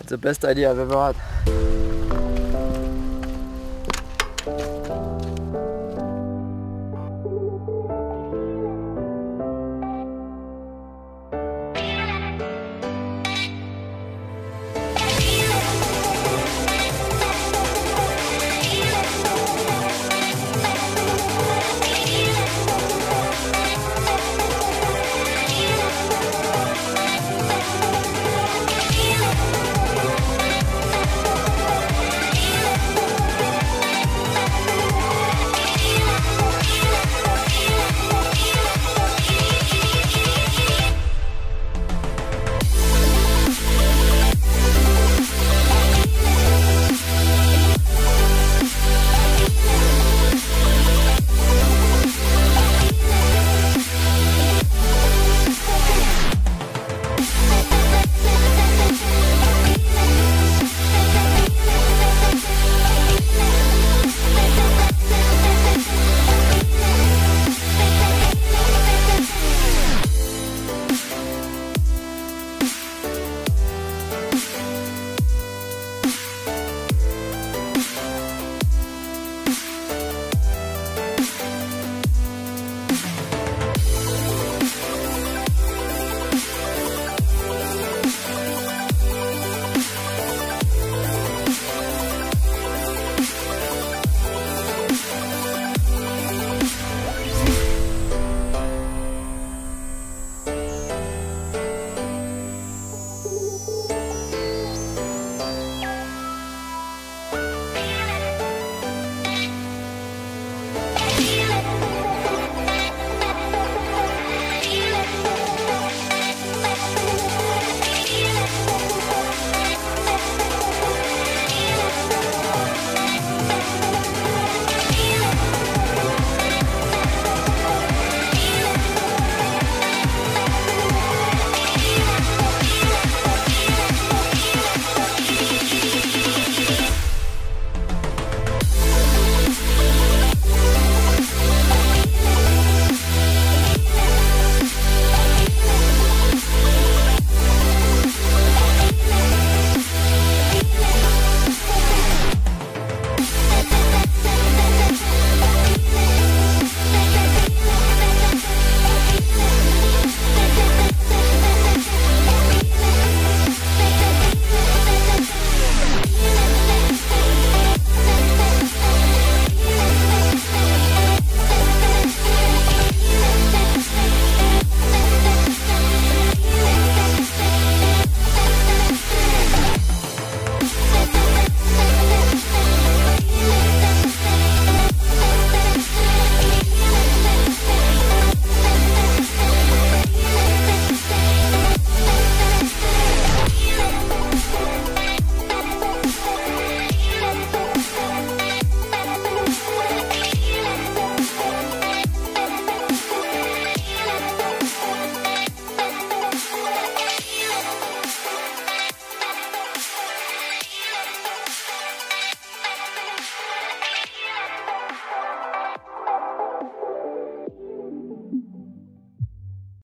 It's the best idea I've ever had.